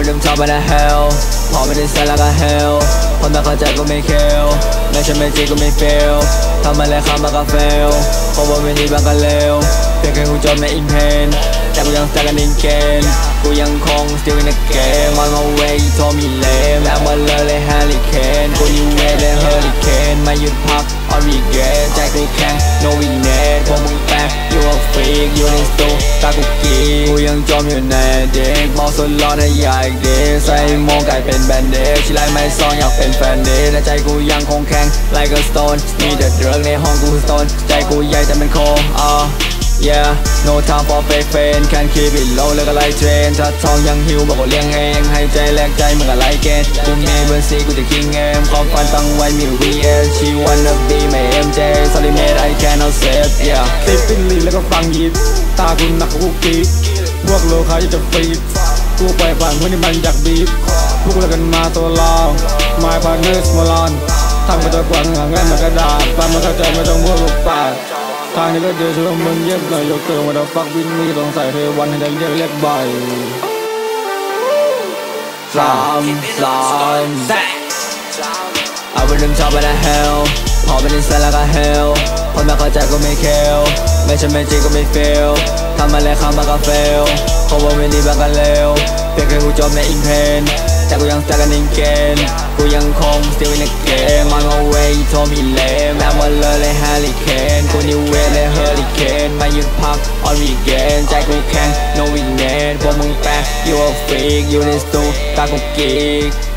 would them top of the hell พอไม่ได้ใส่แล้วก็ hell คนไม่เข้าใจก็ไม่เคลแม้ฉันไม่จริงก็ไม่ fail ทำอะไรข้ามมาก็ fail เพราะว่าไม่ดีบางก็เลวเพียงแค่กูจมใน in pain แต่กูยัง stuck in game กูยังคง still in the game on my way you told me lame แล้วมาเลยเลย hurricane กู new way เลย hurricane ไม่หยุดพัก on regret ใจกูแข็ง no weakness พวกมึง จมอยู่ในเด็กมองสุดร้อนให้อยากเด็กใส่โมงกลายเป็นแบนเด็กชิไลไม่ซองอยากเป็นแฟนเด็กและใจกูยังคงแข็ง like a stone มีแต่เรื่องในห้องกู stone ใจกูใหญ่แต่มันโคอ่า Yeah no time for fake friend can keep it low แล้วก็ไล่เทรนถ้าทองยังหิวบอกว่าเลี้ยงเองให้ใจแลกใจมึงก็ไล่เกณฑ์กูมีเบอร์ซีกูจะ king M ความฝันตั้งไว้มี VS she wanna be my MJ sorry mate I cannot save yeah ติดปิ้นลีแล้วก็ฟังยิบตากูหนักกูกรีด พวกโลคาจะฟีดกูไปผ่านเพื่อนที่มันอยากบีบพวกเรากันมาตัวลองมาผ่านเนื้อสมอลอนทำกับตัวกวางหางแง่มากระดาษฟันมันเข้าใจไม่ต้องพูดลูกปากทางนี้ก็เดือดชุลมุนเย็บเลยยกเตือนว่าเราฟักวินมีสงใสัยเธอวันให้ได้เรียกเรียกบ่อยสามสามแซ I would them top of the hell พอไม่ได้ใส่แล้วก็ hell คนไม่เข้าใจก็ไม่เคลไม่ใช่ไม่จริงก็ไม่ fail ทำมาแล้วข้ามากาเฟลคงว่าไม่ดีบางกันเร็วเพียงแค่กูจบในอินเพนแต่กูยังสตากันอินเกนกูยังคงเสียเ in the game I'm away you told me lame แม้ว่าเลยเลย hurricane กูนิเวเลย hurricane ม่หยุดพัก on weekend ใจกูแข็ง no weakness พวกมึงแปลก you a freak you in the stool ตากูกีก